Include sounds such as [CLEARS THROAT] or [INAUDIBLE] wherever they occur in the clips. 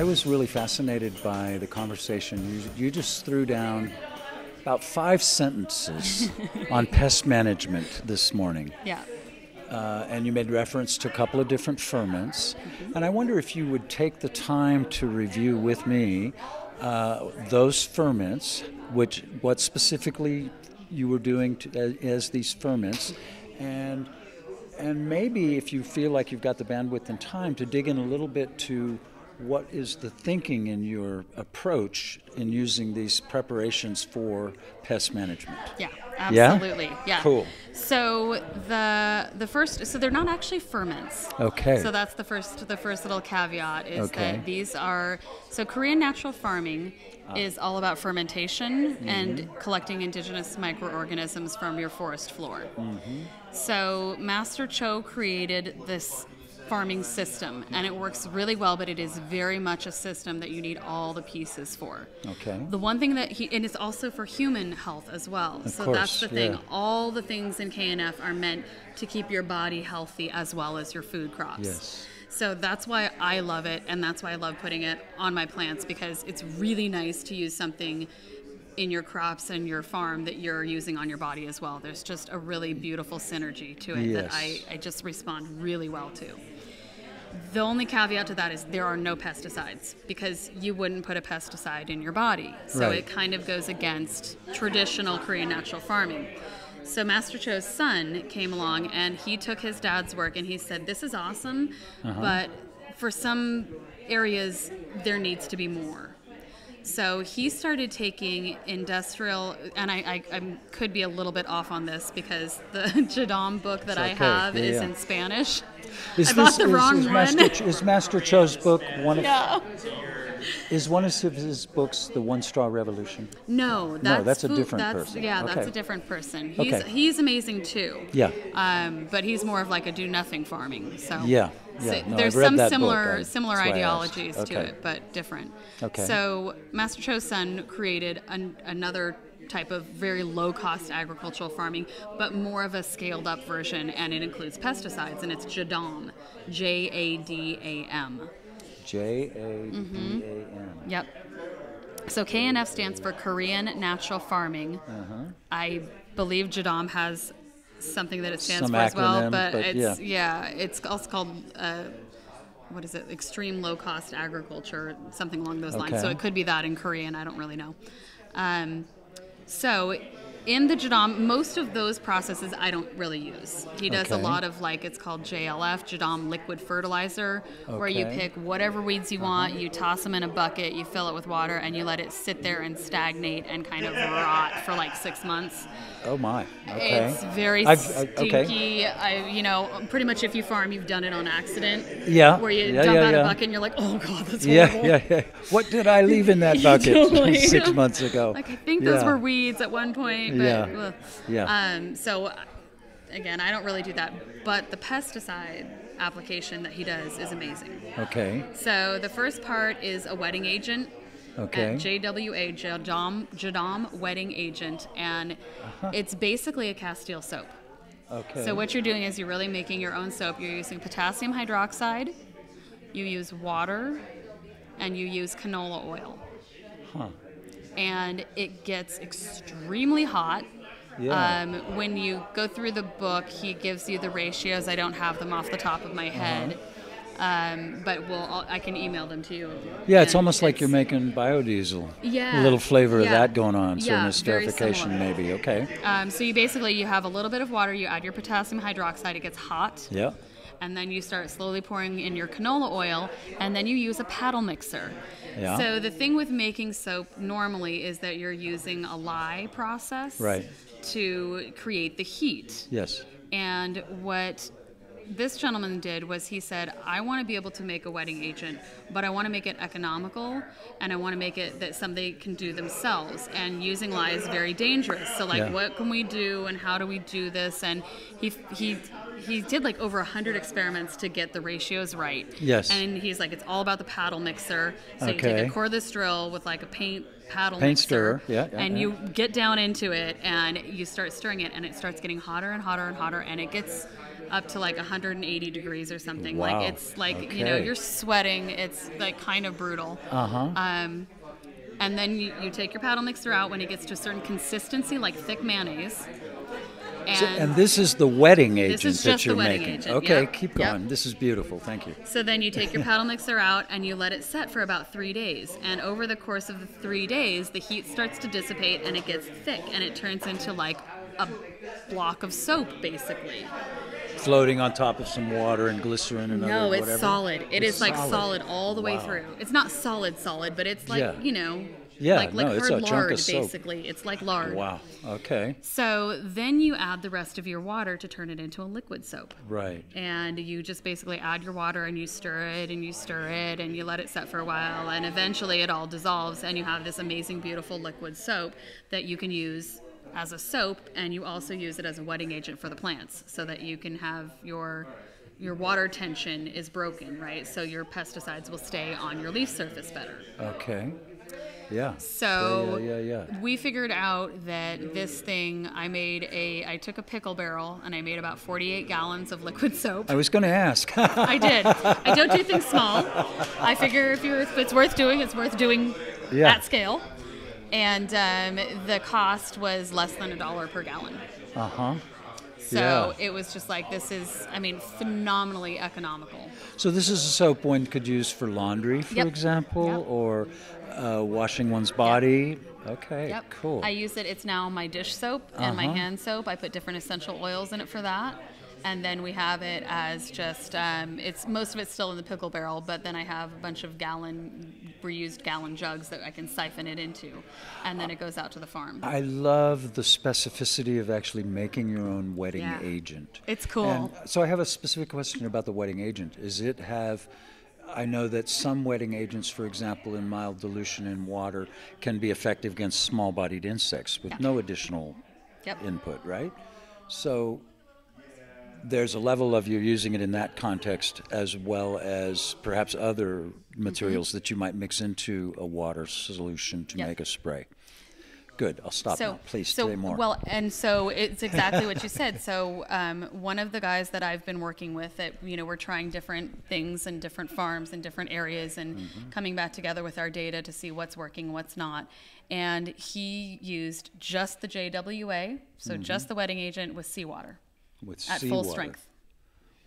I was really fascinated by the conversation. You, you just threw down about five sentences [LAUGHS] on pest management this morning. Yeah. Uh, and you made reference to a couple of different ferments. Mm-hmm. And I wonder if you would take the time to review with me uh, those ferments, which what specifically you were doing to, as, as these ferments, and and maybe if you feel like you've got the bandwidth and time to dig in a little bit to what is the thinking in your approach in using these preparations for pest management? Yeah, absolutely. Yeah. yeah. Cool. So the the first so they're not actually ferments. Okay. So that's the first the first little caveat is okay. that these are so Korean natural farming ah. is all about fermentation mm-hmm. and collecting indigenous microorganisms from your forest floor. Mm-hmm. So Master Cho created this farming system, and it works really well, but it is very much a system that you need all the pieces for. Okay. The one thing that he, and it's also for human health as well. Of so course, that's the thing. Yeah. All the things in KNF are meant to keep your body healthy as well as your food crops. Yes. So that's why I love it, and that's why I love putting it on my plants because it's really nice to use something in your crops and your farm that you're using on your body as well. There's just a really beautiful synergy to it yes. that I, I just respond really well to. The only caveat to that is there are no pesticides because you wouldn't put a pesticide in your body. So right. it kind of goes against traditional Korean natural farming. So Master Cho's son came along and he took his dad's work and he said, This is awesome, uh-huh. but for some areas, there needs to be more. So he started taking industrial, and I, I, I, could be a little bit off on this because the [LAUGHS] Jadam book that okay. I have yeah, is yeah. in Spanish. Is [LAUGHS] I bought the is, wrong is one. Master, is Master [LAUGHS] Cho's book one of? No. Is one of his books the One Straw Revolution? No, that's, that's a different that's, person. Yeah, okay. that's a different person. He's okay. he's amazing too. Yeah. Um, but he's more of like a do nothing farming. So yeah. Yeah. No, there's some similar book. similar That's why I ideologies asked. to it, but different. Okay. So Master Cho's son created an, another type of very low cost agricultural farming, but more of a scaled up version, and it includes pesticides, and it's Jadam, J A D A M. J A D A M. Yep. So KNF stands for Korean Natural Farming. Uh-huh. I believe Jadam has something that it stands Some for as well, but, but it's yeah. it's also called uh, what is it? Extreme low cost agriculture, something along those lines. So it could be that in Korean. I don't really know. Um, so in the Jadam, most of those processes I don't really use. He does a lot of like it's called JLF, Jadam liquid fertilizer, where you Uh-huh. pick whatever weeds you want, you toss them in a bucket, you fill it with water, and you let it sit there and stagnate and kind of rot for like six months. Oh my. Okay. It's very I've- I- okay. stinky. I, you know, pretty much if you farm, you've done it on accident. Yeah. Where you yeah, dump yeah, out yeah. a bucket and you're like, oh god, that's Yeah, horrible. yeah, yeah. What did I leave in that [LAUGHS] bucket Totally. [LAUGHS] six months ago? Like I think those were weeds at one point, but Yeah. ugh. Yeah. Um, so again, I don't really do that, but the pesticide application that he does is amazing. Okay. So the first part is a wetting agent. Okay. JWA, Jadam, Jadam Wetting Agent, and Uh-huh. it's basically a Castile soap. Okay. So what you're doing is you're really making your own soap. You're using potassium hydroxide, you use water, and you use canola oil. Huh. And it gets extremely hot. Yeah. Um, when you go through the book, he gives you the ratios. I don't have them off the top of my Uh-huh. head, um, but we'll, I can email them to you. Yeah, it's almost like you're making biodiesel. Yeah. A little flavor of that going on. So Yeah, esterification maybe. Okay. Um, so you basically you have a little bit of water. You add your potassium hydroxide. It gets hot. Yeah. And then you start slowly pouring in your canola oil, and then you use a paddle mixer. Yeah. So the thing with making soap normally is that you're using a lye process Right. to create the heat. Yes. And what this gentleman did was he said, I want to be able to make a wetting agent, but I want to make it economical and I want to make it that somebody can do themselves. And using lye is very dangerous. So like Yeah. what can we do and how do we do this? And he he he did like over a hundred experiments to get the ratios right. Yes. And he's like, it's all about the paddle mixer. So you take a cordless drill with like a paint paddle Paint mixer, stirrer, yeah, yeah, and yeah. you get down into it and you start stirring it and it starts getting hotter and hotter and hotter and it gets up to like 180 degrees or something. Wow. Like it's like you know you're sweating. It's like kind of brutal. Uh huh. Um, and then you, you take your paddle mixer out when it gets to a certain consistency, like thick mayonnaise. And, So- and this is the wetting agent that you're making. agent, Okay, yep, keep yep. going. This is beautiful. Thank you. so then you take your paddle mixer out and you let it set for about three days. And over the course of the three days, the heat starts to dissipate and it gets thick and it turns into like a block of soap, basically. Floating on top of some water and glycerin and No, it's whatever. solid. It It's is like solid all the way through. It's not solid, solid, but it's like Yeah. you know, Yeah, like like no, it's a chunk lard, of soap. basically. It's like lard. Wow. Okay. So then you add the rest of your water to turn it into a liquid soap. Right. And you just basically add your water and you stir it and you stir it and you let it set for a while and eventually it all dissolves and you have this amazing, beautiful liquid soap that you can use as a soap and you also use it as a wetting agent for the plants so that you can have your your water tension is broken, right? So your pesticides will stay on your leaf surface better. Okay. Yeah. So yeah, yeah, yeah. we figured out that this thing, I made a, I took a pickle barrel and I made about 48 gallons of liquid soap. I was going to ask. [LAUGHS] I did. I don't do things small. I figure if, you're, if it's worth doing, it's worth doing Yeah. at scale. And um, the cost was less than a dollar per gallon. uh huh. So Yeah. it was just like, this is, I mean, phenomenally economical. So this is a soap one could use for laundry, for Yep. example, Yep. or uh, washing one's body. Okay. Yep. Cool. I use it. It's now my dish soap and my Uh-huh. hand soap. I put different essential oils in it for that. And then we have it as just um, it's most of it's still in the pickle barrel, but then I have a bunch of gallon reused gallon jugs that I can siphon it into, and then it goes out to the farm. I love the specificity of actually making your own wetting Yeah. agent. It's cool. And so I have a specific question about the wetting agent. Is it have I know that some wetting agents, for example, in mild dilution in water, can be effective against small-bodied insects with Yeah. no additional Yep. input, right? So there's a level of you're using it in that context as well as perhaps other mm-hmm. materials that you might mix into a water solution to Yep. make a spray. Good. I'll stop so, now. Please so say more. well, and so it's exactly what you said. So um, one of the guys that I've been working with, that you know, we're trying different things in different farms in different areas, and Mm-hmm. coming back together with our data to see what's working, what's not. And he used just the JWA, so Mm-hmm. just the wetting agent with seawater with at full strength,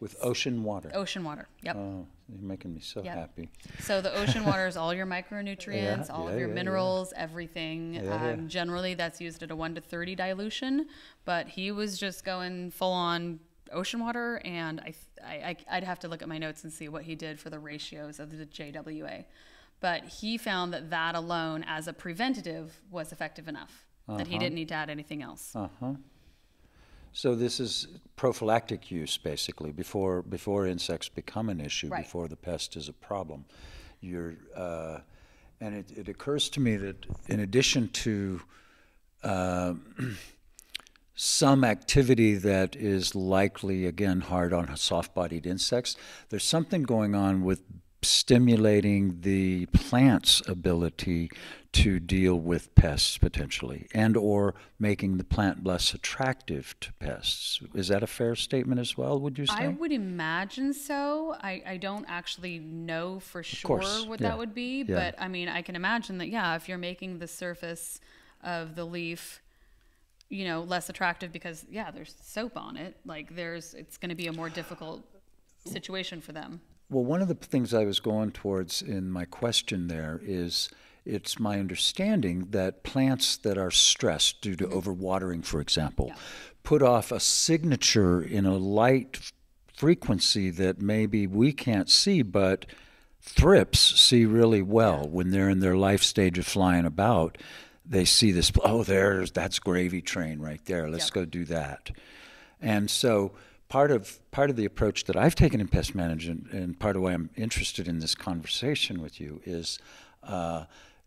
with ocean water. ocean water. Yep. Oh, you're making me so Yep. happy. So the ocean [LAUGHS] water is all your micronutrients, Yeah, all yeah, of your yeah, minerals, everything. Um, generally, that's used at a one to thirty dilution, but he was just going full on ocean water, and I, I, I'd have to look at my notes and see what he did for the ratios of the JWA. But he found that that alone, as a preventative, was effective enough. That he Uh-huh. didn't need to add anything else. Uh huh. So this is prophylactic use, basically, before before insects become an issue, Right. before the pest is a problem. You're, uh, and it, it occurs to me that in addition to uh, [CLEARS THROAT] some activity that is likely, again, hard on soft-bodied insects, there's something going on with stimulating the plant's ability to deal with pests potentially and or making the plant less attractive to pests is that a fair statement as well would you say I would imagine so. I, I don't actually know for sure course, what yeah, that would be, yeah. but I mean, I can imagine that, yeah, if you're making the surface of the leaf, you know, less attractive because, yeah, there's soap on it, like there's, it's going to be a more difficult situation for them. Well, one of the things I was going towards in my question there is it's my understanding that plants that are stressed due to overwatering, for example, Yeah. put off a signature in a light frequency that maybe we can't see, but thrips see really well when they're in their life stage of flying about. They see this, oh, there's that's gravy train right there. Let's Yep. go do that. And so part of part of the approach that I've taken in pest management, and part of why I'm interested in this conversation with you, is uh,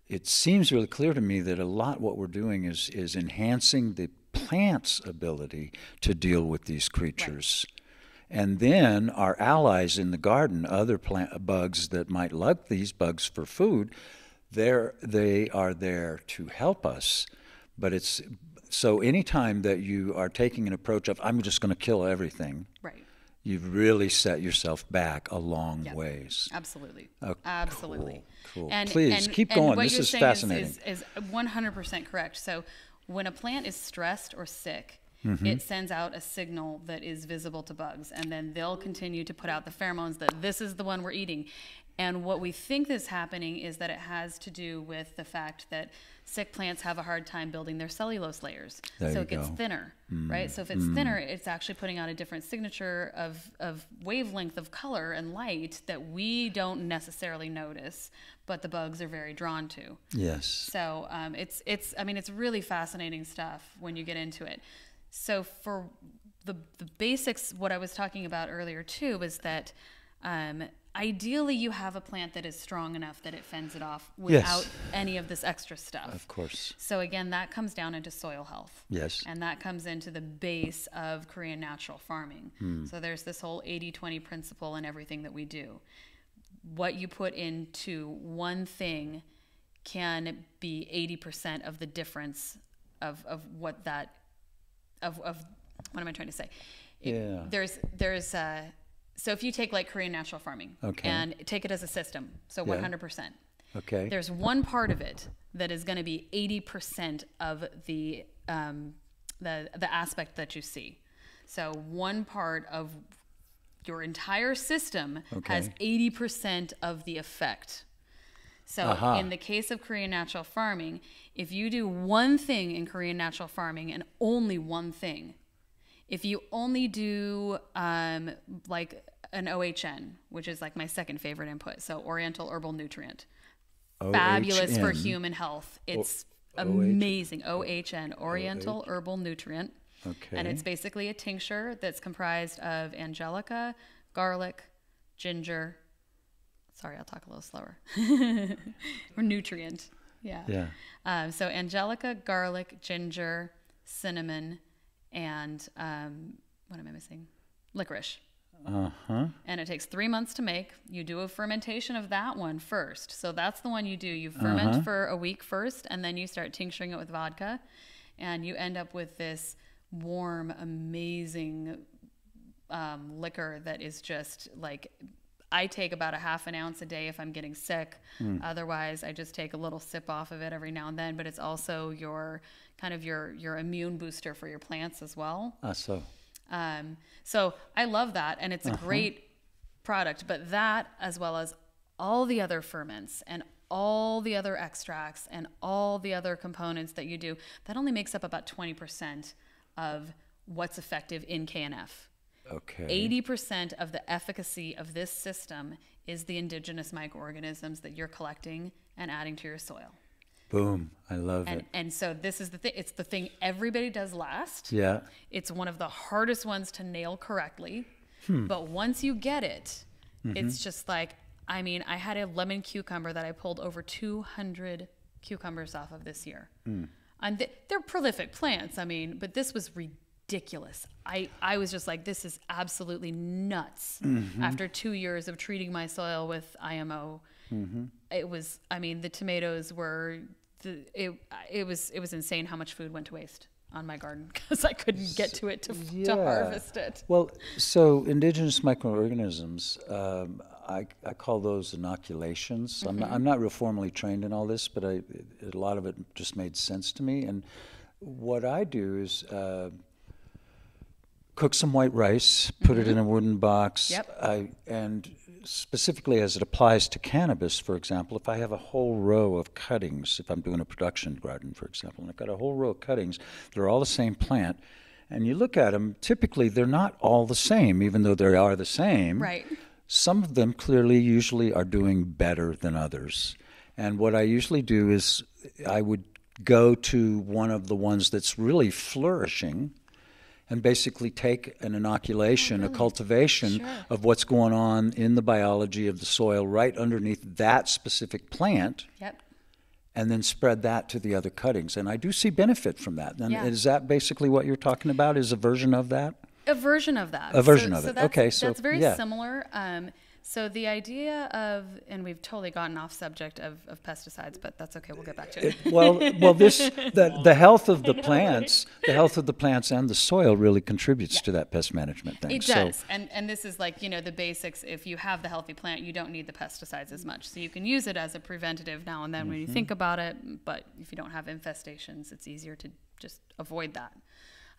it seems really clear to me that a lot what we're doing is is enhancing the plant's ability to deal with these creatures. And then our allies in the garden, other plant bugs that might like these bugs for food, they are there to help us. But it's so anytime that you are taking an approach of I'm just going to kill everything, Right. you've really set yourself back a long Yep. ways. Absolutely. Oh, Absolutely. cool, cool. Please, keep and going. what This you're is saying fascinating. Is, is, is 100% correct. So when a plant is stressed or sick, Mm-hmm. it sends out a signal that is visible to bugs, and then they'll continue to put out the pheromones that this is the one we're eating. And what we think is happening is that it has to do with the fact that sick plants have a hard time building their cellulose layers. There so it gets go. Mm. thinner, right? So if it's thinner, it's actually putting out a different signature of, of wavelength of color and light that we don't necessarily notice, but the bugs are very drawn to. Yes. So um, it's it's I mean it's really fascinating stuff when you get into it. So for the the basics, what I was talking about earlier too was that um, ideally you have a plant that is strong enough that it fends it off without any of this extra stuff. Of course. So again, that comes down into soil health. Yes. And that comes into the base of Korean natural farming. Hmm. So there's this whole 80-20 principle in everything that we do. What you put into one thing can be 80% of the difference of, of what that of, of what am I trying to say? It- Yeah. There's there's uh, so if you take like Korean natural farming Okay. and take it as a system, so Yeah. 100%. Okay. There's one part of it that is going to be 80% of the um, the the aspect that you see. So one part of your entire system has 80% of the effect. So Aha. in the case of Korean natural farming, if you do one thing in Korean natural farming and only one thing, if you only do um, like an OHN, which is like my second favorite input, so Oriental Herbal Nutrient, fabulous for human health. It's OH? amazing. OHN, Oriental Herbal Nutrient. Okay. And it's basically a tincture that's comprised of angelica, garlic, ginger. Sorry, I'll talk a little slower. [LAUGHS] or nutrient. Yeah. Yeah. Um, so angelica, garlic, ginger, cinnamon, and um, what am I missing? Licorice. Uh huh. And it takes three months to make. You do a fermentation of that one first. So that's the one you do. You ferment for a week first, and then you start tincturing it with vodka. And you end up with this warm, amazing um, liquor that is just like I take about a half an ounce a day if I'm getting sick. Otherwise, I just take a little sip off of it every now and then. But it's also your kind of your your immune booster for your plants as well. Ah, so. Um, so I love that, and it's a great product. But that, as well as all the other ferments and all the other extracts and all the other components that you do, that only makes up about 20% of what's effective in KNF. Okay. 80% of the efficacy of this system is the indigenous microorganisms that you're collecting and adding to your soil. Boom. I love And, it. and so this is the thing, it's the thing everybody does last. Yeah. It's one of the hardest ones to nail correctly. Hmm. But once you get it, Mm-hmm. it's just like, I mean, I had a lemon cucumber that I pulled over 200 cucumbers off of this year. Hmm. And th- they're prolific plants, I mean, but this was ridiculous. I, I was just like, this is absolutely nuts. Mm-hmm. After two years of treating my soil with IMO, Mm-hmm. it was, I mean, the tomatoes were, the, it, it was, it was insane how much food went to waste on my garden [LAUGHS] because I couldn't get to it to, to harvest it. Well, so indigenous microorganisms, um, I, I call those inoculations. I'm, Mm-hmm. not, I'm not real formally trained in all this, but I, it, a lot of it just made sense to me. And what I do is uh, cook some white rice, put it in a wooden box. Mm-hmm. Yep. I, and specifically as it applies to cannabis, for example, if I have a whole row of cuttings, if I'm doing a production garden, for example, and I've got a whole row of cuttings, they're all the same plant, and you look at them, typically they're not all the same, even though they are the same. Right. Some of them clearly usually are doing better than others. And what I usually do is I would go to one of the ones that's really flourishing and basically take an inoculation, a cultivation of what's going on in the biology of the soil right underneath that specific plant Yep. and then spread that to the other cuttings. And I do see benefit from that. And Yeah. is that basically what you're talking about? Is a version of that? A version of that. A version of so it. Okay, so, that's very yeah. similar. Um, So the idea of, and we've totally gotten off subject of, of pesticides, but that's okay. We'll get back to it. well, well, this the, [LAUGHS] the health of the plants, the health of the plants and the soil really contributes to that pest management thing. It So- does, and and this is like you know the basics. If you have the healthy plant, you don't need the pesticides as much, so you can use it as a preventative now and then when Mm-hmm. you think about it. But if you don't have infestations, it's easier to just avoid that.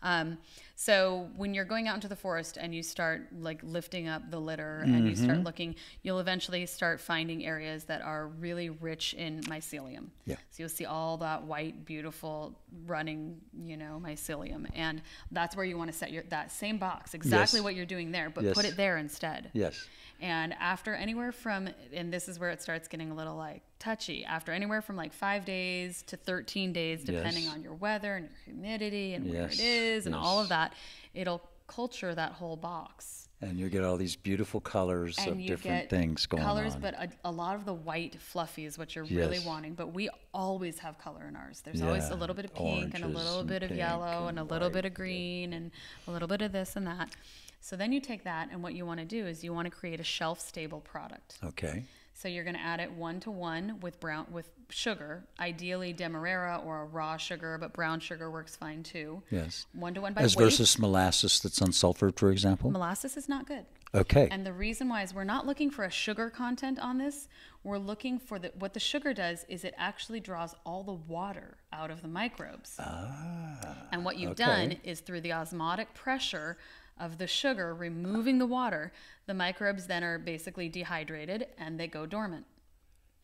Um, so when you're going out into the forest and you start like lifting up the litter and you Mm-hmm. start looking, you'll eventually start finding areas that are really rich in mycelium. Yeah. So you'll see all that white, beautiful, running, you know, mycelium, and that's where you want to set your that same box, exactly Yes. what you're doing there, but Yes. put it there instead. Yes. And after anywhere from, and this is where it starts getting a little like touchy, after anywhere from like five days to 13 days, depending Yes. on your weather and your humidity and where it is and all of that, it'll culture that whole box. And you get all these beautiful colors of And you different things going colors, on. but a, a lot of the white fluffies, what you're really wanting. But we always have color in ours. There's always a little bit of pink and a little and bit of yellow and a little bit of green and a little bit of this and that. So then you take that, and what you want to do is you want to create a shelf stable product. okay. So you're going to add it one to one with brown with sugar, ideally demerara or a raw sugar, but brown sugar works fine too. Yes. One to one by As weight. versus molasses that's unsulfured, for example. Molasses is not good. Okay. And the reason why is we're not looking for a sugar content on this. We're looking for the what the sugar does is it actually draws all the water out of the microbes. Ah, and what you've done Ah, is through the osmotic pressure of the sugar removing the water, the microbes then are basically dehydrated and they go dormant.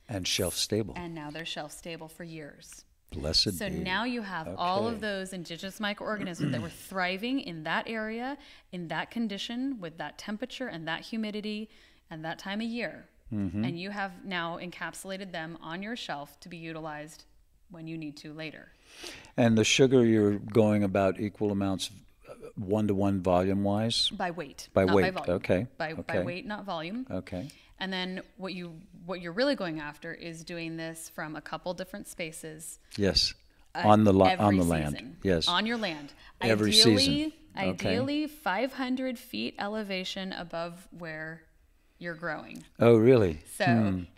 and shelf stable. And now they're shelf stable for years. Blessed So be. now you have all of those indigenous microorganisms that were thriving in that area, in that condition, with that temperature and that humidity and that time of year. Mm-hmm. And you have now encapsulated them on your shelf to be utilized when you need to later. And the sugar, you're going about equal amounts, one to one volume wise. By weight. By weight, By volume. okay, By, by weight, not volume. Okay. And then what you what you're really going after is doing this from a couple different spaces Yes. Uh, on the li- on the land. Yes. On your land. Every ideally, season. Okay. Ideally, 500 feet elevation above where you're growing. oh, really? So,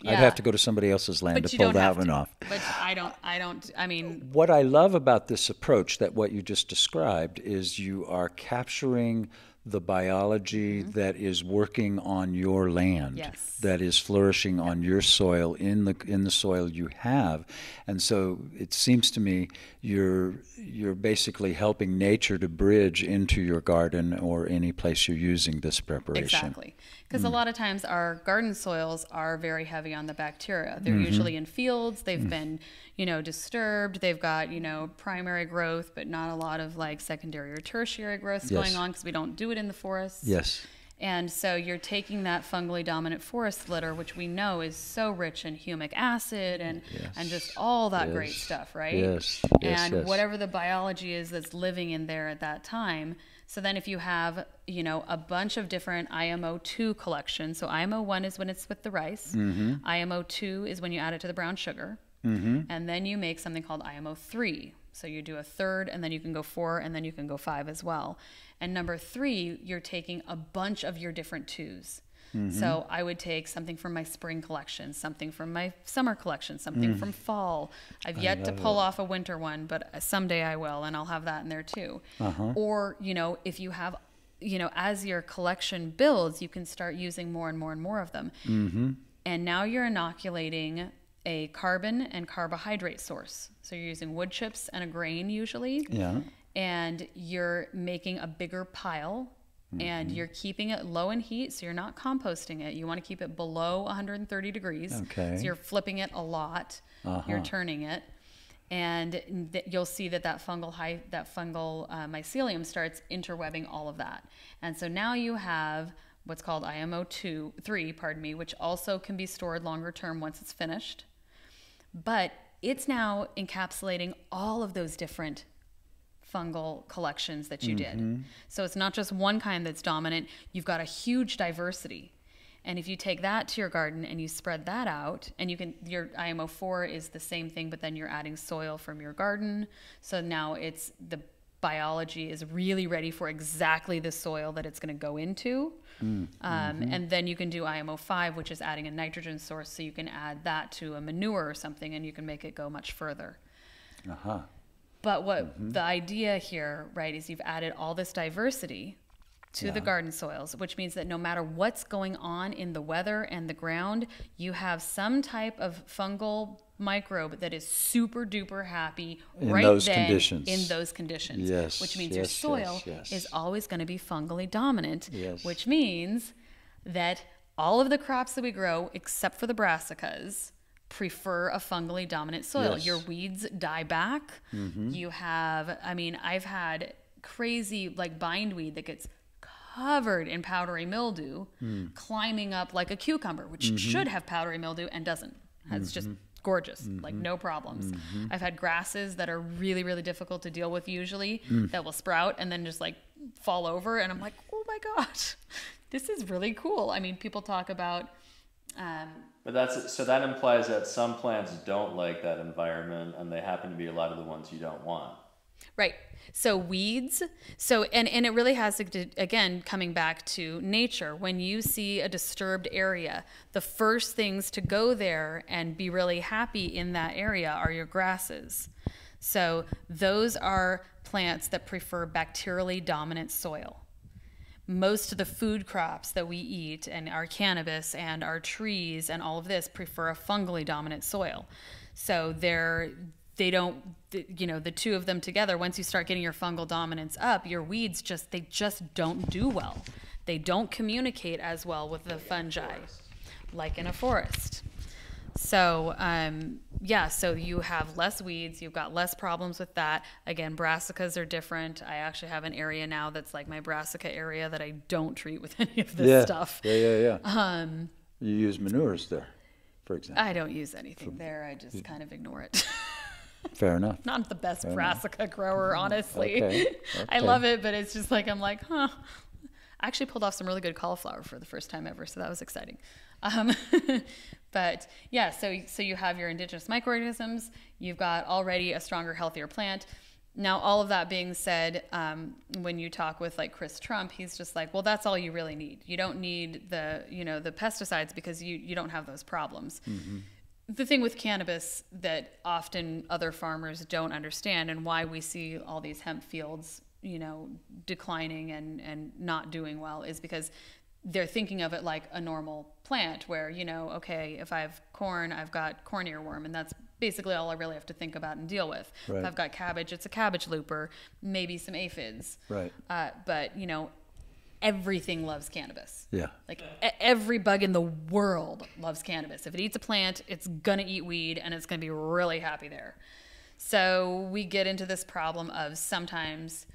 I'd have to go to somebody else's land But to pull that one to. off. But I don't. I don't. I mean, What I love about this approach, that what you just described, is you are capturing the biology that is working on your land, Mm-hmm. Yes. that is flourishing on your soil in the in the soil you have, and so it seems to me you're you're basically helping nature to bridge into your garden or any place you're using this preparation. Exactly. Because Hmm. a lot of times our garden soils are very heavy on the bacteria. They're Mm-hmm. usually in fields. They've Hmm. been, you know, disturbed. They've got, you know, primary growth, but not a lot of like secondary or tertiary growth going on because we don't do it in the forests. Yes. And so you're taking that fungally dominant forest litter, which we know is so rich in humic acid and and just all that great stuff, right? Yes. Yes, And yes. whatever the biology is that's living in there at that time. So then if you have, you know, a bunch of different IMO2 collections. So IMO1 is when it's with the rice. Mm-hmm. IMO2 is when you add it to the brown sugar. And then you make something called IMO3. So you do a third, and then you can go four, and then you can go five as well. And number three, you're taking a bunch of your different twos. So I would take something from my spring collection, something from my summer collection, something from fall. I've yet to pull off a winter one, but uh, someday I will, and I'll have that in there too. Or, you know, if you have, you know, as your collection builds, you can start using more and more and more of them. And now you're inoculating a carbon and carbohydrate source. So you're using wood chips and a grain usually Yeah. and you're making a bigger pile and Mm-hmm. you're keeping it low in heat so you're not composting it. You want to keep it below 130 degrees Okay. so you're flipping it a lot. You're turning it. And th- you'll see that that fungal hy- that fungal uh, mycelium starts interwebbing all of that. And so now you have what's called IMO2 3 pardon me which also can be stored longer term once it's finished. But it's now encapsulating all of those different fungal collections that you did. So it's not just one kind that's dominant, you've got a huge diversity. And if you take that to your garden and you spread that out, and you can, your IMO4 is the same thing, but then you're adding soil from your garden. So now it's the biology is really ready for exactly the soil that it's going to go into. Mm, um, mm-hmm. And then you can do IMO 5, which is adding a nitrogen source. So you can add that to a manure or something and you can make it go much further. Uh-huh. But what mm-hmm. the idea here, right, is you've added all this diversity to yeah. the garden soils, which means that no matter what's going on in the weather and the ground, you have some type of fungal microbe that is super duper happy in right those then conditions. in those conditions. Yes. Which means yes, your soil yes, yes. is always going to be fungally dominant, yes. which means that all of the crops that we grow, except for the brassicas, prefer a fungally dominant soil. Yes. Your weeds die back. Mm-hmm. You have, I mean, I've had crazy like bindweed that gets covered in powdery mildew, mm. climbing up like a cucumber, which mm-hmm. should have powdery mildew and doesn't. It's just Mm-hmm. gorgeous, like no problems. I've had grasses that are really, really difficult to deal with usually that will sprout and then just like fall over. And I'm like, oh my gosh, [LAUGHS] this is really cool. I mean, people talk about. Um, But that's so that implies that some plants don't like that environment, and they happen to be a lot of the ones you don't want. Right. So weeds. So and and it really has to again coming back to nature. When you see a disturbed area, the first things to go there and be really happy in that area are your grasses. So those are plants that prefer bacterially dominant soil. Most of the food crops that we eat and our cannabis and our trees and all of this prefer a fungally dominant soil. So they're they don't you know the two of them together once you start getting your fungal dominance up your weeds just they just don't do well they don't communicate as well with the fungi like in a forest so um, yeah so you have less weeds you've got less problems with that again brassicas are different i actually have an area now that's like my brassica area that i don't treat with [LAUGHS] any of this yeah. stuff Yeah, yeah, yeah. um, you use manures there, for example. i don't use anything there i just kind of ignore it [LAUGHS] Fair enough. not the best brassica grower, honestly. Okay, [LAUGHS] I love it, but it's just like I'm like, huh. I actually pulled off some really good cauliflower for the first time ever, so that was exciting. Um, but yeah, so so you have your indigenous microorganisms. You've got already a stronger, healthier plant. Now, all of that being said, um, when you talk with like Chris Trump, he's just like, well, that's all you really need. You don't need the you know the pesticides because you you don't have those problems the thing with cannabis that often other farmers don't understand and why we see all these hemp fields you know declining and and not doing well is because they're thinking of it like a normal plant where you know okay if i have corn i've got corn earworm and that's basically all i really have to think about and deal with Right. if i've got cabbage it's a cabbage looper maybe some aphids Right. uh, but you know everything loves cannabis Yeah. like every bug in the world loves cannabis. If it eats a plant, it's gonna eat weed and it's gonna be really happy there. So we get into this problem of sometimes,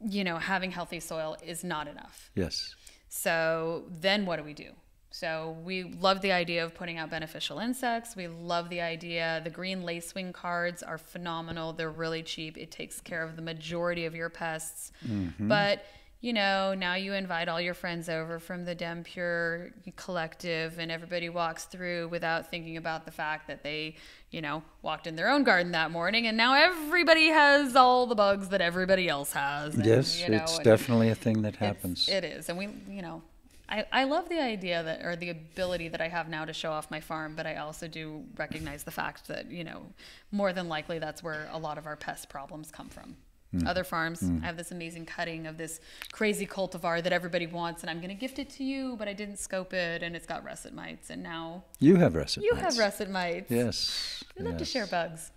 you know, having healthy soil is not enough. Yes. So then what do we do? So we love the idea of putting out beneficial insects. We love the idea. The green lacewing cards are phenomenal. They're really cheap. It takes care of the majority of your pests. Mm-hmm. But you know, now you invite all your friends over from the DEM Pure collective, and everybody walks through without thinking about the fact that they, you know, walked in their own garden that morning, and now everybody has all the bugs that everybody else has. and, yes, you know, it's definitely a thing that happens. It is, and we, you know, I, I love the idea that or the ability that I have now to show off my farm, but I also do recognize the fact that you know, more than likely that's where a lot of our pest problems come from. Hmm. Other farms, I have this amazing cutting of this crazy cultivar that everybody wants, and I'm going to gift it to you, but I didn't scope it, and it's got russet mites, and now you have russet mites. you mites. have russet mites. Yes. We love to share bugs.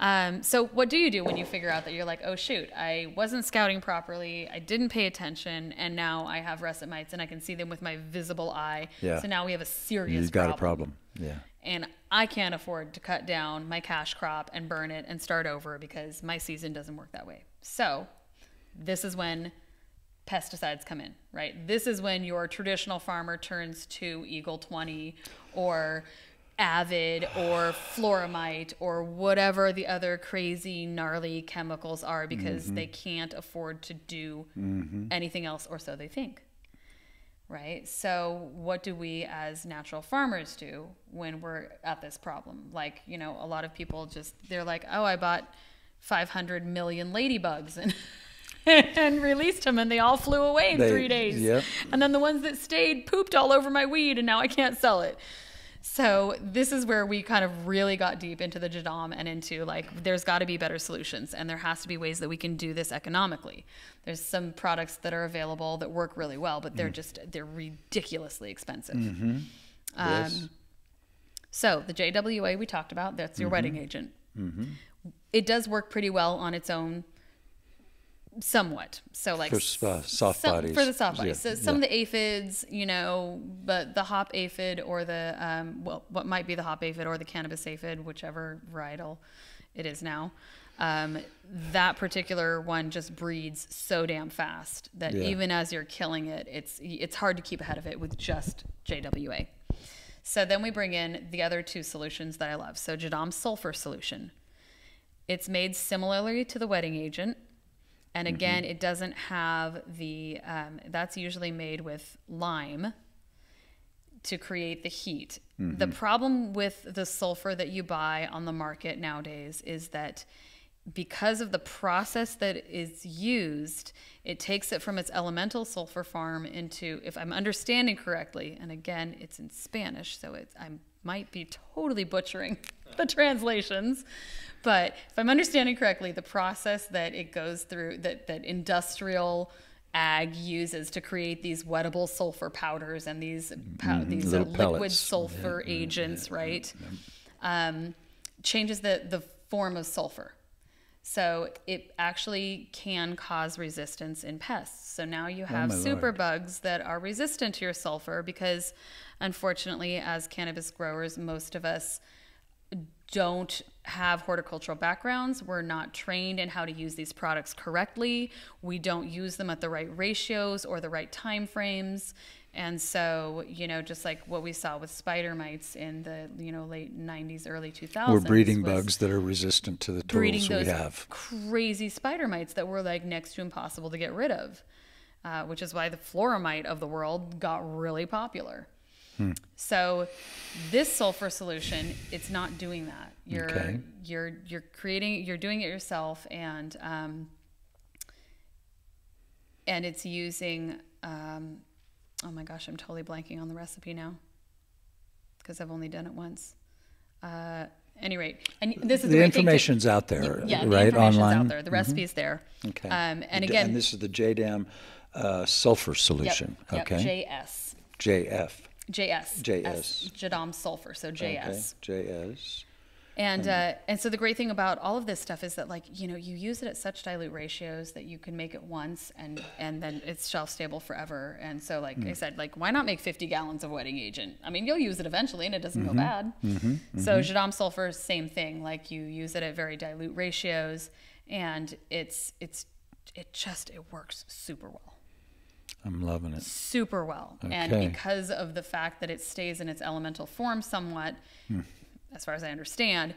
Um, so, what do you do when you figure out that you're like, oh shoot, I wasn't scouting properly, I didn't pay attention, and now I have russet mites and I can see them with my visible eye. Yeah. So now we have a serious You've got problem. a problem. Yeah. And I can't afford to cut down my cash crop and burn it and start over because my season doesn't work that way. So, this is when pesticides come in, right? This is when your traditional farmer turns to Eagle 20 or Avid or Floramite or whatever the other crazy, gnarly chemicals are because mm-hmm. they can't afford to do mm-hmm. anything else, or so they think. Right? So, what do we as natural farmers do when we're at this problem? Like, you know, a lot of people just, they're like, oh, I bought 500 million ladybugs and [LAUGHS] and released them and they all flew away in They- three days. yep. and then the ones that stayed pooped all over my weed and now i can't sell it. So this is where we kind of really got deep into the jadam and into like there's got to be better solutions and there has to be ways that we can do this economically. There's some products that are available that work really well but they're mm-hmm. just they're ridiculously expensive. Mm-hmm. Um, yes. so the JWA we talked about, that's your mm-hmm. wetting agent. It does work pretty well on its own, somewhat. So like For uh, soft some- bodies. for the soft Yeah, bodies. So some yeah. of the aphids, you know, but the hop aphid or the um, well, what might be the hop aphid or the cannabis aphid, whichever varietal it is now. Um, that particular one just breeds so damn fast that Yeah. even as you're killing it, it's it's hard to keep ahead of it with just JWA. So then we bring in the other two solutions that I love. So Jadam sulfur solution. It's made similarly to the wetting agent. And again, it doesn't have the, um, that's usually made with lime to create the heat. The problem with the sulfur that you buy on the market nowadays is that because of the process that is used, it takes it from its elemental sulfur farm into, if I'm understanding correctly, and again, it's in Spanish, so I might be totally butchering [LAUGHS] the translations, but if I'm understanding correctly, the process that it goes through, that, that industrial ag uses to create these wettable sulfur powders and these pow- these uh, liquid sulfur agents, right? Um, changes the the form of sulfur. So it actually can cause resistance in pests. So now you have my super Lord. bugs that are resistant to your sulfur because unfortunately as cannabis growers most of us don't have horticultural backgrounds. We're not trained in how to use these products correctly. We don't use them at the right ratios or the right time frames. And so, you know, just like what we saw with spider mites in the, you know, late 90s, early 2000s. We're breeding bugs that are resistant to the tools we have. crazy spider mites that were like next to impossible to get rid of, uh, which is why the floramite of the world got really popular. Hmm. So this sulfur solution, it's not doing that. You're Okay. you're you're creating you're doing it yourself and um, and it's using um, oh my gosh, I'm totally blanking on the recipe now because I've only done it once. Uh, any rate, and this is The great thing to- information's out there, yeah, the right? information's Online. Mm-hmm. out there. The recipe's there. Okay. Um, and again, and this is the Jadam uh, sulfur yep, solution. yep, okay. JS. JF. JS. JS. S, Jadam sulfur. So JS. Okay. JS. And uh, and so the great thing about all of this stuff is that like you know you use it at such dilute ratios that you can make it once and and then it's shelf stable forever. And so like Hmm. I said, like why not make 50 gallons of wetting agent? I mean you'll use it eventually and it doesn't Mm-hmm. go bad. So Jadam sulfur, same thing. Like you use it at very dilute ratios, and it's it's it just it works super well I'm loving it. super well. And because of the fact that it stays in its elemental form somewhat, as far as I understand,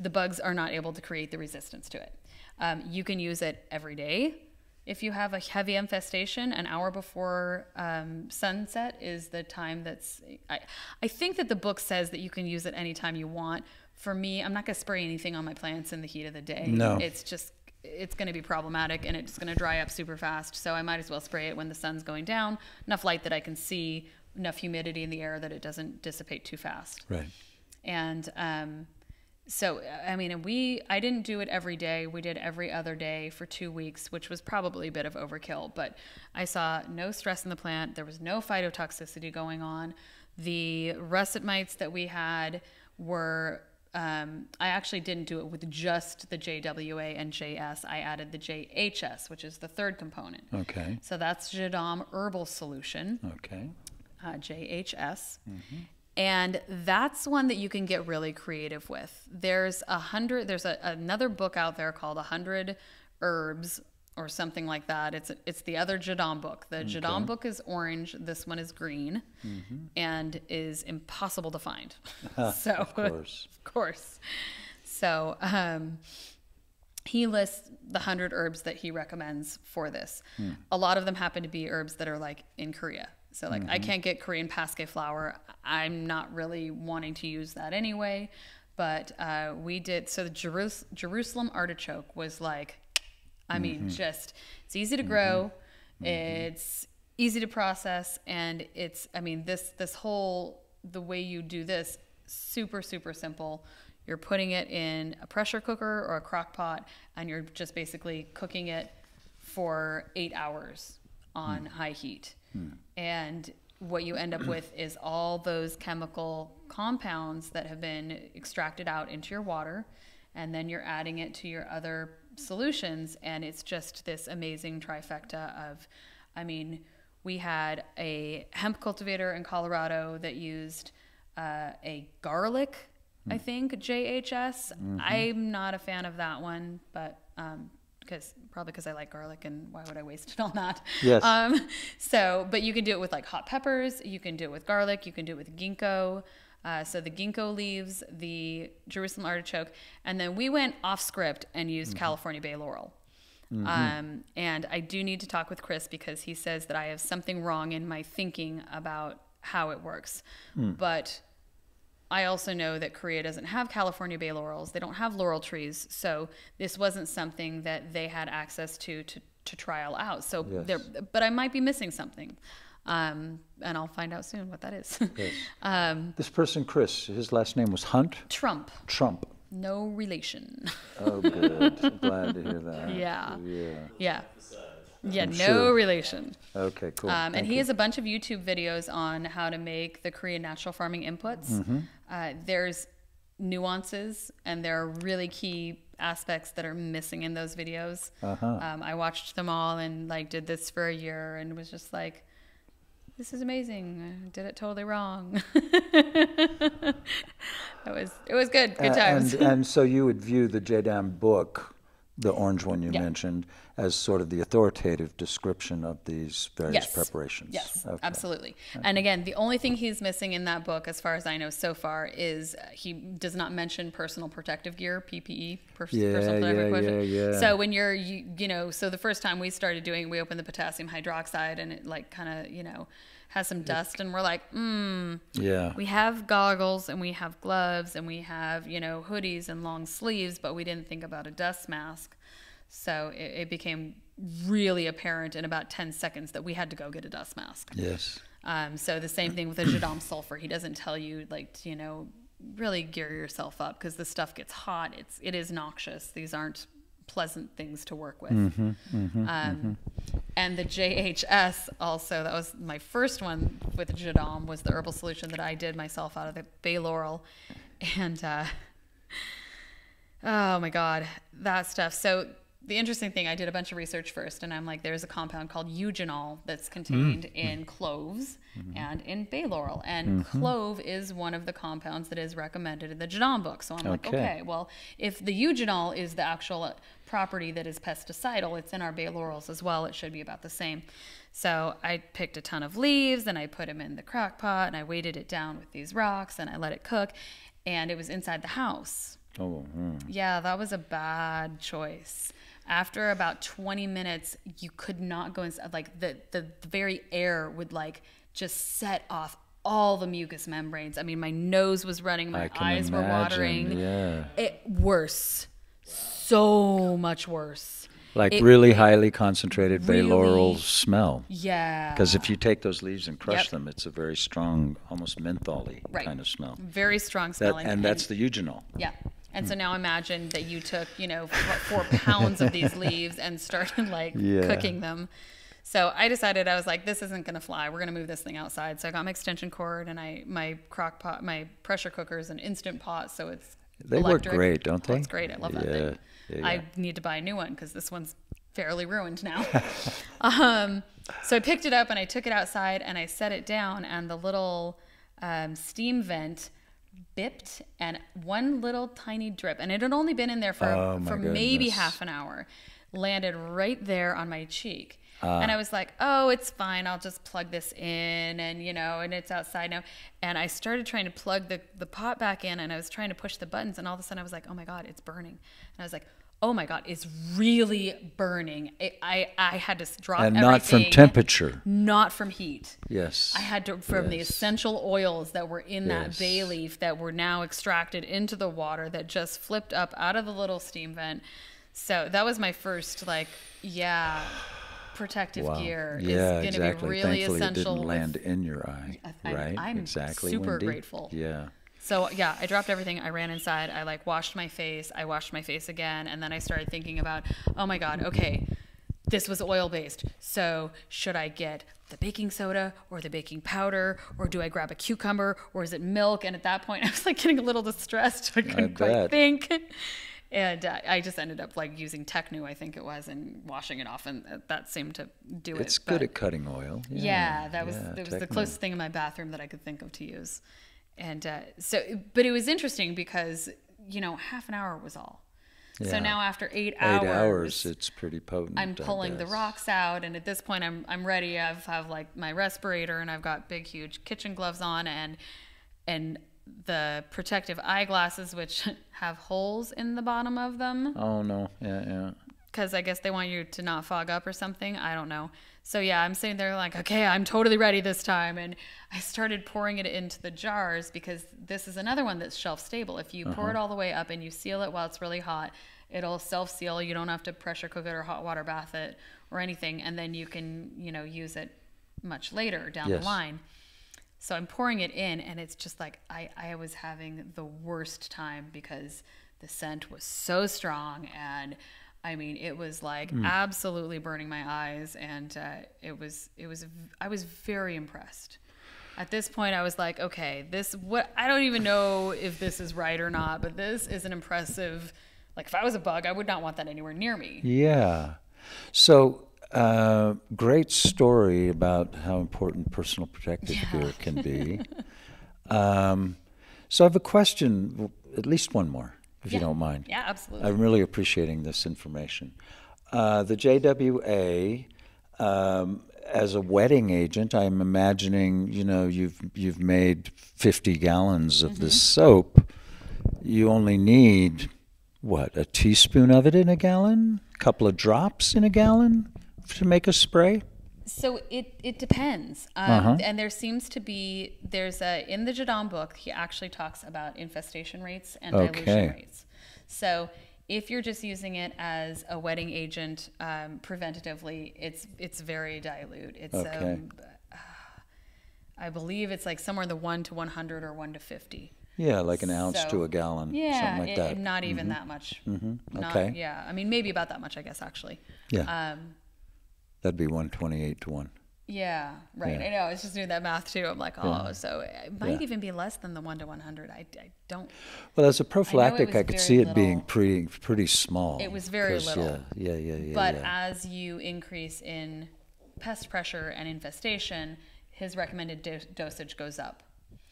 the bugs are not able to create the resistance to it. Um, you can use it every day. If you have a heavy infestation, an hour before um, sunset is the time that's. I, I think that the book says that you can use it anytime you want. For me, I'm not going to spray anything on my plants in the heat of the day. No. It's just it's going to be problematic and it's going to dry up super fast. So I might as well spray it when the sun's going down, enough light that I can see, enough humidity in the air that it doesn't dissipate too fast. Right. And um, so, I mean, we, I didn't do it every day. We did every other day for two weeks, which was probably a bit of overkill. But I saw no stress in the plant. There was no phytotoxicity going on. The russet mites that we had were. Um, I actually didn't do it with just the JWA and JS. I added the JHS, which is the third component. Okay. So that's Jadam Herbal Solution Okay. uh, JHS. And that's one that you can get really creative with. There's a hundred. There's a, another book out there called A Hundred Herbs or something like that. It's it's the other Jadam book. The Jadam book is orange. This one is green, and is impossible to find. [LAUGHS] [LAUGHS] so Of course. [LAUGHS] of course. So um, he lists the hundred herbs that he recommends for this. A lot of them happen to be herbs that are like in Korea. So like I can't get Korean pasque flower. I'm not really wanting to use that anyway. But uh, we did so the Jerus- Jerusalem artichoke was like, I mean, mm-hmm. just it's easy to mm-hmm. grow, mm-hmm. it's easy to process, and it's I mean this this whole the way you do this super super simple. You're putting it in a pressure cooker or a crock pot, and you're just basically cooking it for eight hours on mm. high heat. Mm. And what you end up [CLEARS THROAT] with is all those chemical compounds that have been extracted out into your water, and then you're adding it to your other solutions, and it's just this amazing trifecta of, I mean, we had a hemp cultivator in Colorado that used uh, a garlic, I think, JHS. I'm not a fan of that one, but um, because probably because I like garlic and why would I waste it on that? Yes. Um, so, but you can do it with like hot peppers. You can do it with garlic. You can do it with ginkgo. Uh, so the ginkgo leaves, the Jerusalem artichoke, and then we went off script and used California bay laurel. Um, and I do need to talk with Chris because he says that I have something wrong in my thinking about how it works. But I also know that Korea doesn't have California bay laurels. They don't have laurel trees. So this wasn't something that they had access to to, to trial out. So Yes. there, but I might be missing something. Um, and I'll find out soon what that is. [LAUGHS] um, This person, Chris, his last name was Hunt Trump, Trump. no relation. [LAUGHS] Oh, good. Glad to hear that. Yeah. Yeah. yeah. Yeah, no sure. relation. Okay, cool. Um, and Thank he you. has a bunch of YouTube videos on how to make the Korean natural farming inputs. Uh, there's nuances and there are really key aspects that are missing in those videos. Um, I watched them all and like did this for a year and was just like, this is amazing. I did it totally wrong. [LAUGHS] it was it was good. Good times. And, and so you would view the Jadam book, the orange one you Yeah. mentioned, as sort of the authoritative description of these various Yes. preparations. Yes, Okay. absolutely. And again, the only thing he's missing in that book, as far as I know so far, is uh, he does not mention personal protective gear (PPE). pers- Yeah, personal protective yeah, equipment. yeah, yeah. So when you're, you, you know, so the first time we started doing, we opened the potassium hydroxide, and it like kind of, you know, has some dust, and we're like, hmm. Yeah. We have goggles and we have gloves and we have, you know, hoodies and long sleeves, but we didn't think about a dust mask. So it, it became really apparent in about 10 seconds that we had to go get a dust mask. Yes. Um, so the same thing with the Jadam [COUGHS] sulfur. He doesn't tell you like, to, you know, really gear yourself up because the stuff gets hot. It's, it is noxious. These aren't pleasant things to work with. um, And the JHS also, that was my first one with Jadam, was the herbal solution that I did myself out of the bay laurel. And uh, [LAUGHS] oh my God, that stuff. So the interesting thing, I did a bunch of research first, and I'm like, there's a compound called eugenol that's contained mm. in mm. cloves mm-hmm. and in bay laurel. And mm-hmm. clove is one of the compounds that is recommended in the Jadam book. So I'm like, Okay. okay, well, if the eugenol is the actual property that is pesticidal, it's in our bay laurels as well. It should be about the same. So I picked a ton of leaves and I put them in the crock pot and I weighted it down with these rocks and I let it cook. And it was inside the house. Oh, mm. Yeah, that was a bad choice. After about 20 minutes, you could not go inside. Like the, the, the very air would like just set off all the mucous membranes. I mean, my nose was running, my eyes were watering. yeah. It worse, so much worse. like It- really highly concentrated bay really- laurel smell. Yeah. Because if you take those leaves and crush Yep. them, it's a very strong, almost mentholy Right. kind of smell. very strong That, smelling, and that's the eugenol. Yeah. And so now imagine that you took, you know, what, four pounds of these leaves and started like [LAUGHS] Yeah. cooking them. So I decided I was like, this isn't gonna fly. We're gonna move this thing outside. So I got my extension cord and I my crock pot, my pressure cooker is an instant pot, so it's They work great, don't Oh, they? it's great. I love that Yeah, thing. yeah, yeah. I need to buy a new one because this one's fairly ruined now. [LAUGHS] [LAUGHS] um, so I picked it up and I took it outside and I set it down, and the little um, steam vent bipped and one little tiny drip, and it had only been in there for Oh, for maybe half an hour, landed right there on my cheek. Ah. And I was like, "Oh, it's fine. I'll just plug this in, and you know, and it's outside now." And I started trying to plug the the pot back in, and I was trying to push the buttons, and all of a sudden I was like, "Oh my god, it's burning!" And I was like, oh my god, it's really burning. It, I I had to drop and not from temperature. not from heat. Yes. I had to from the essential oils that were in that bay leaf that were now extracted into the water that just flipped up out of the little steam vent. So that was my first like yeah protective Wow. gear Yeah, is going to exactly. be really Thankfully, essential. it didn't land in your eye, I'm- right? I'm exactly. super Wendy? grateful. Yeah. So yeah, I dropped everything. I ran inside. I like washed my face. I washed my face again, and then I started thinking about, oh my god, okay, this was oil based. So should I get the baking soda or the baking powder, or do I grab a cucumber, or is it milk? And at that point, [LAUGHS] I was like getting a little distressed. I couldn't quite think. [LAUGHS] And uh, I just ended up like using Tecnu, I think it was, and washing it off, and that seemed to do it. It's good But- at cutting oil. yeah, that was yeah, that was the closest thing in my bathroom that I could think of to use, and uh, so but it was interesting because you know half an hour was all. So now after eight, Eight hours, hours, it's pretty potent. I'm pulling the rocks out, and at this point I'm I'm ready. I've have like my respirator, and I've got big huge kitchen gloves on, and and the protective eyeglasses which [LAUGHS] have holes in the bottom of them Oh no! Yeah, yeah. because I guess they want you to not fog up or something. I don't know. So yeah, I'm sitting there like, okay, I'm totally ready this time, and I started pouring it into the jars because this is another one that's shelf stable. If you pour uh-huh. it all the way up and you seal it while it's really hot, it'll self seal. You don't have to pressure cook it or hot water bath it or anything, and then you can you know use it much later down Yes. the line. So I'm pouring it in, and it's just like I, I was having the worst time because the scent was so strong, and I mean it was like absolutely burning my eyes, and uh, it was it was I was very impressed. At this point, I was like, okay, this what I don't even know if this is right or not, but this is an impressive. Like if I was a bug, I would not want that anywhere near me. Yeah. So, uh, great story about how important personal protective gear can be. [LAUGHS] um, so, I have a question, at least one more, if you don't mind. Yeah, absolutely. I'm really appreciating this information. Uh, the JWA, um, as a wetting agent, I'm imagining you know you've you've made 50 gallons of this soap. You only need what a teaspoon of it in a gallon, a couple of drops in a gallon to make a spray. So it it depends, um, Uh-huh. and there seems to be there's a in the Jadam book he actually talks about infestation rates and Okay. dilution rates. So if you're just using it as a wetting agent um, preventatively, it's it's very dilute. It's Okay. um, I believe it's like somewhere in the one to 100 or one to 50. Yeah, like an ounce So- to a gallon, Yeah, something like it- that. not even that much. Mm-hmm. Okay. yeah, I mean maybe about that much, I guess actually. Yeah, Um, that'd be 128 to one. Yeah, right. Yeah. I know. I was just doing that math too. I'm like, oh, Yeah. so it might Yeah. even be less than the one to 100. I, I don't. Well, as a prophylactic, was I, could see it being pretty pretty small. It was very little. Yeah, yeah, yeah, yeah. but as you increase in pest pressure and infestation, his recommended do- dosage goes up.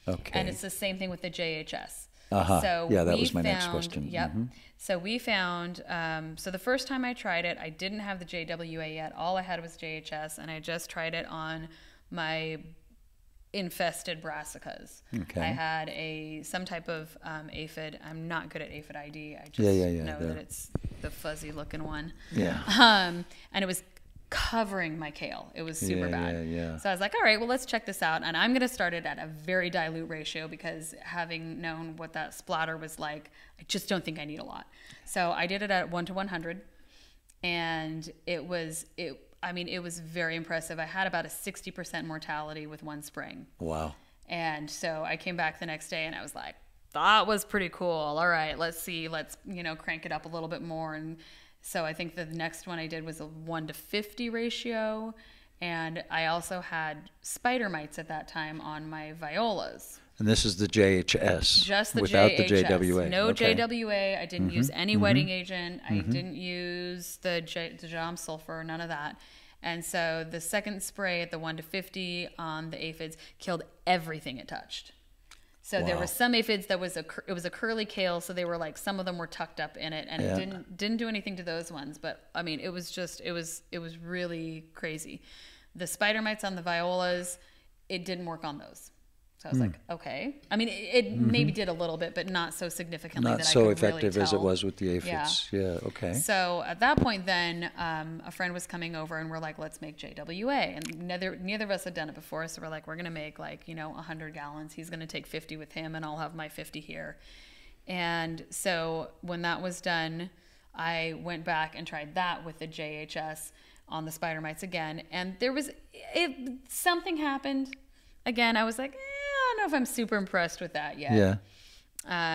okay. And it's the same thing with the JHS. Uh-huh. So Yeah, that was my next question. Yep. Mhm. So we found. Um, so the first time I tried it, I didn't have the JWA yet. All I had was JHS, and I just tried it on my infested brassicas. Okay. I had a some type of um, aphid. I'm not good at aphid ID. I just Yeah, yeah, yeah, know they're- that it's the fuzzy looking one. Yeah. Um, and it was covering my kale. It was super Yeah, bad. yeah, yeah. So I was like, all right, well, let's check this out. And I'm going to start it at a very dilute ratio because having known what that splatter was like, I just don't think I need a lot. So I did it at 1 to 100. And it was, it. I mean, it was very impressive. I had about a 60% mortality with one spring. wow. And so I came back the next day and I was like, that was pretty cool. All right, let's see. Let's, you know, crank it up a little bit more. And so I think the next one I did was a 1 to 50 ratio. And I also had spider mites at that time on my violas. And this is the JHS. Just the without JHS. the JWA. No okay. Mm-hmm. JWA. I didn't use any wetting agent. I didn't use the J, sulfur, none of that. And so the second spray at the 1 to 50 on the aphids killed everything it touched. So there Wow. were some aphids that was a it was a curly kale, so they were like some of them were tucked up in it, and Yeah. it didn't didn't do anything to those ones. But I mean, it was just it was it was really crazy. The spider mites on the violas, it didn't work on those. So I was like, okay. I mean, it, it maybe did a little bit, but not so significantly Not that so I could effective really as it was with the aphids. Yeah. okay. So at that point, then um, a friend was coming over, and we're like, "Let's make JWA." And neither neither of us had done it before, so we're like, "We're gonna make like you know 100 gallons. He's gonna take 50 with him, and I'll have my 50 here." And so when that was done, I went back and tried that with the JHS on the spider mites again, and there was it something happened. Again, I was like, eh, don't know if I'm super impressed with that yet. Yeah.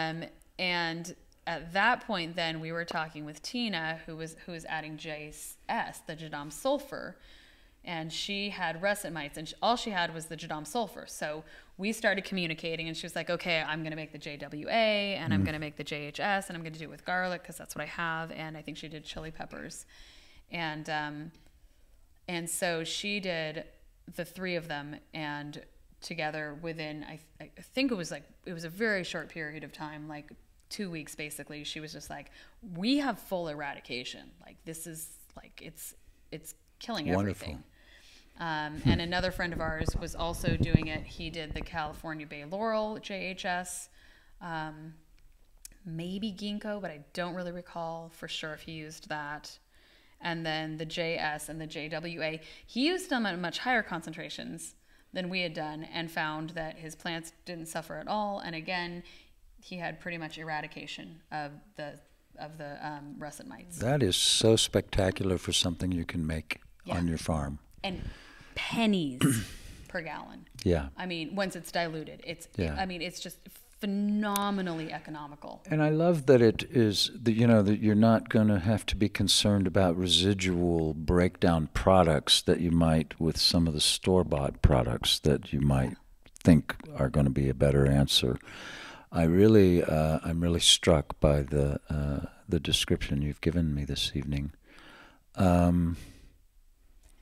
Um, and at that point, then we were talking with Tina, who was who was adding JS, the Jadam sulfur, and she had russet mites, and sh all she had was the Jadam sulfur. So we started communicating, and she was like, "Okay, I'm going to make the JWA, and I'm going to make the JHS, and I'm going to do it with garlic because that's what I have." And I think she did chili peppers, and um, and so she did the three of them and together within I, I think it was like it was a very short period of time like two weeks basically. She was just like we have full eradication. Like this is like it's it's killing Wonderful. everything um, and another friend of ours was also doing it. He did the california bay laurel jhs um, maybe ginkgo but i don't really recall for sure if he used that. And then the JS and the JWA. He used them at much higher concentrations than we had done and found that his plants didn't suffer at all. And again, he had pretty much eradication of the of the um, russet mites That is so spectacular for something you can make Yeah. on your farm. and pennies per gallon. Yeah. I mean, once it's diluted, it's Yeah. I mean, it's just phenomenally economical. And I love that it is that you know that you're not going to have to be concerned about residual breakdown products that you might with some of the store bought products that you might think are going to be a better answer. I really, uh, I'm really struck by the uh, the description you've given me this evening. Um,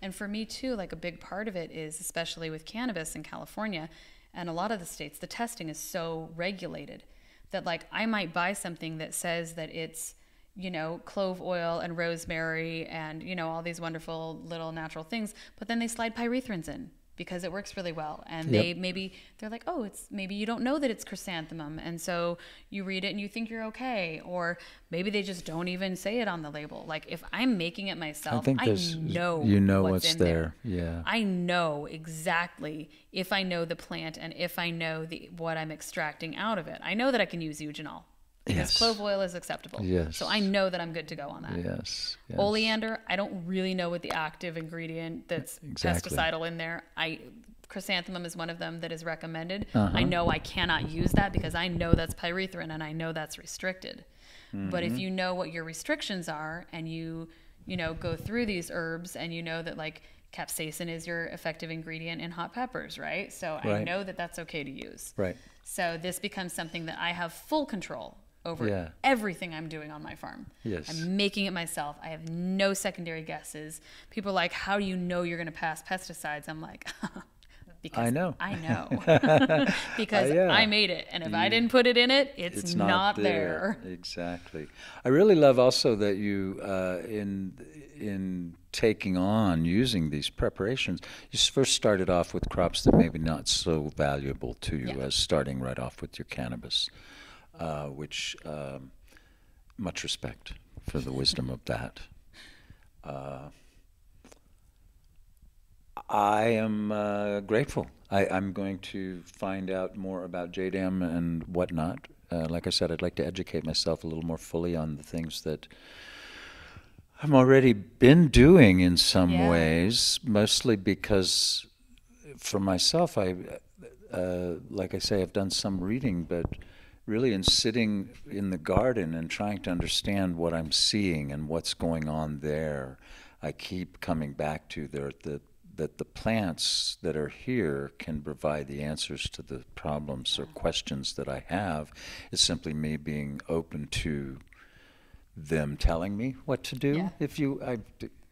And for me too, like a big part of it is especially with cannabis in California and a lot of the states, the testing is so regulated that like I might buy something that says that it's you know clove oil and rosemary and you know all these wonderful little natural things, but then they slide pyrethrins in because it works really well and Yep. they maybe they're like oh it's maybe you don't know that it's chrysanthemum and so you read it and you think you're okay or maybe they just don't even say it on the label like if i'm making it myself think i, know you know what's, what's in there. Yeah. I know exactly if I know the plant and if I know the what I'm extracting out of it. I know that I can use eugenol because Yes. clove oil is acceptable. Yes. So I know that I'm good to go on that. yes. yes. Oleander, I don't really know what the active ingredient that's Exactly. pesticidal in there. I chrysanthemum is one of them that is recommended. Uh-huh. I know I cannot use that because I know that's pyrethrin and I know that's restricted. But Mm-hmm. if you know what your restrictions are and you, you know, go through these herbs and you know that like capsaicin is your effective ingredient in hot peppers, right? So I know that that's okay to use. Right. So this becomes something that I have full control over Yeah. everything I'm doing on my farm. Yes. I'm making it myself. I have no secondary guesses. People are like, "How do you know you're going to pass pesticides?" I'm like, [LAUGHS] because I know. I know. [LAUGHS] [LAUGHS] because Uh, yeah. I made it, and if I didn't put it in it, it's, it's not, there. Exactly. I really love also that you uh, in in taking on using these preparations. You first started off with crops that maybe not so valuable to you Yeah. as starting right off with your cannabis, uh, which um, much respect for the wisdom of that. Uh, I am uh, grateful. I, I'm going to find out more about Jadam and whatnot. Uh, like I said, I'd like to educate myself a little more fully on the things that I've already been doing in some Yeah. ways, mostly because for myself, I, uh, like I say, I've done some reading, but really in sitting in the garden and trying to understand what I'm seeing and what's going on there, I keep coming back to there the that the plants that are here can provide the answers to the problems or questions that I have. It's simply me being open to them telling me what to do. Yeah. If you, I,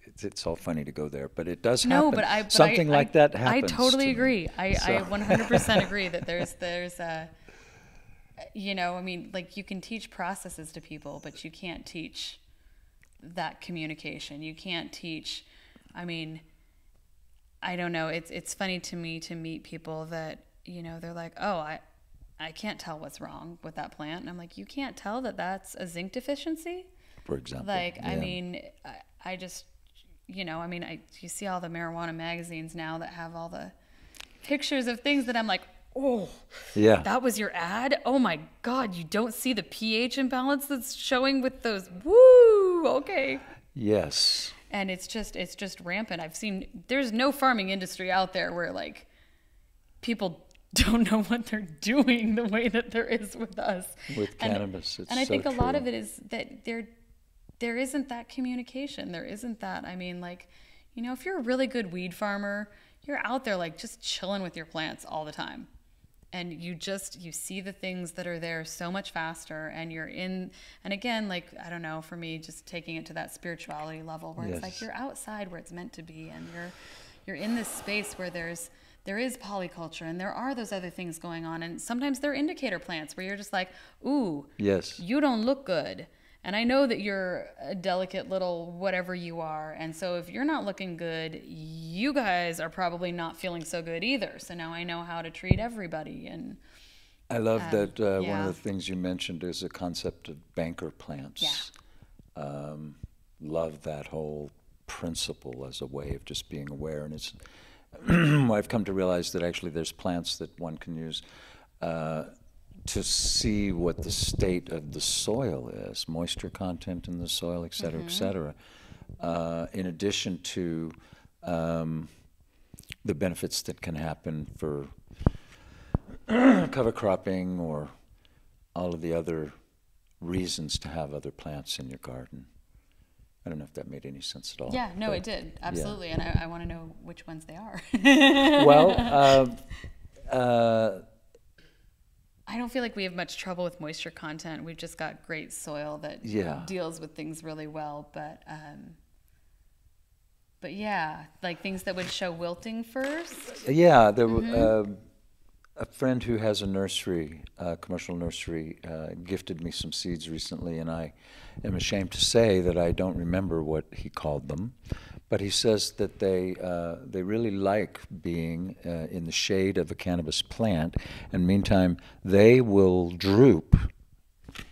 it's, it's all funny to go there, but it does No, happen. but I but something I, like I, that happens. I totally to agree. I, I So- 100% agree that there's there's a you know, I mean, like you can teach processes to people, but you can't teach that communication. You can't teach I mean, I don't know. It's it's funny to me to meet people that you know, they're like, oh, I, I can't tell what's wrong with that plant. And I'm like, you can't tell that that's a zinc deficiency? For example. Like, I mean, I, I just, you know, I mean, I, you see all the marijuana magazines now that have all the pictures of things that I'm like, oh, Yeah. that was your ad? Oh my God, you don't see the pH imbalance that's showing with those. Woo, okay. yes. And it's just, it's just rampant. I've seen, there's no farming industry out there where like people [LAUGHS] don't know what they're doing the way that there is with us. With And- cannabis, it's and I so think a lot of it is that there, there isn't that communication. There isn't that. I mean, like, you know, if you're a really good weed farmer, you're out there like just chilling with your plants all the time. And you just you see the things that are there so much faster, and you're in. And again, like I don't know, for me, just taking it to that spirituality level, where it's like you're outside where it's meant to be, and you're you're in this space where there's there is polyculture and there are those other things going on and sometimes they're indicator plants where you're just like ooh Yes. you don't look good. And I know that you're a delicate little whatever you are. And so if you're not looking good, you guys are probably not feeling so good either. So now I know how to treat everybody. And I love that uh, one of the things you mentioned is the concept of banker plants. Um, love that whole principle as a way of just being aware. And it's, [CLEARS THROAT] I've come to realize that actually there's plants that one can use uh, to see what the state of the soil is, moisture content in the soil, et cetera, et cetera. Uh, in addition to um, the benefits that can happen for [CLEARS THROAT] cover cropping or all of the other reasons to have other plants in your garden. I don't know if that made any sense at all. yeah, no, it did. Absolutely. And I, I want to know which ones they are. Well, [LAUGHS] uh, uh, I don't feel like we have much trouble with moisture content. We've just got great soil that Yeah. deals with things really well. But, um, but yeah, like things that would show wilting first. yeah, there, w Mm-hmm. uh, a friend who has a nursery, a commercial nursery, uh, gifted me some seeds recently, and I am ashamed to say that I don't remember what he called them. But he says that they uh, they really like being uh, in the shade of a cannabis plant, and meantime they will droop,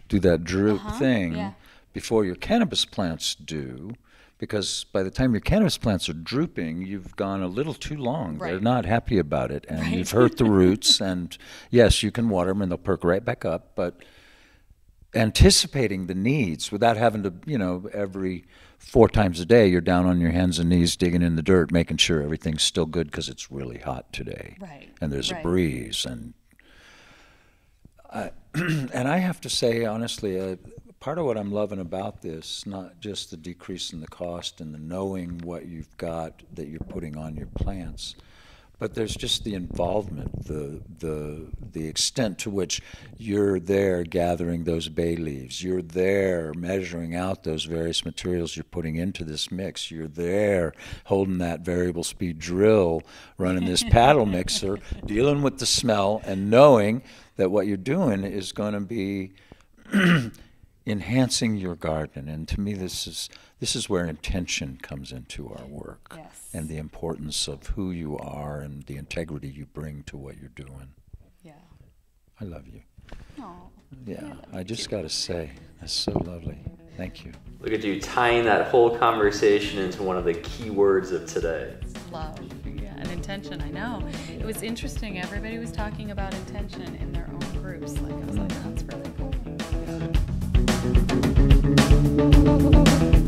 do that droop thing yeah. before your cannabis plants do, because by the time your cannabis plants are drooping, you've gone a little too long. They're not happy about it, and you've hurt the roots. [LAUGHS] And yes, you can water them, and they'll perk right back up, but anticipating the needs without having to, you know, every four times a day, you're down on your hands and knees digging in the dirt, making sure everything's still good because it's really hot today. Right, And there's right. a breeze. And I, [CLEARS THROAT] and I have to say, honestly, uh, part of what I'm loving about this, not just the decrease in the cost and the knowing what you've got that you're putting on your plants, but there's just the involvement, the the the extent to which you're there gathering those bay leaves, you're there measuring out those various materials you're putting into this mix, you're there holding that variable speed drill, running this paddle [LAUGHS] mixer, dealing with the smell, and knowing that what you're doing is going to be [CLEARS THROAT] enhancing your garden. And to me, this is this is where intention comes into our work Yes. and the importance of who you are and the integrity you bring to what you're doing. Yeah. I love you. Aw. Yeah, I just got to say, that's so lovely. Thank you. Look at you tying that whole conversation into one of the key words of today. love yeah and intention i know it was interesting everybody was talking about intention in their own groups like i was like mm. that's really Thank you.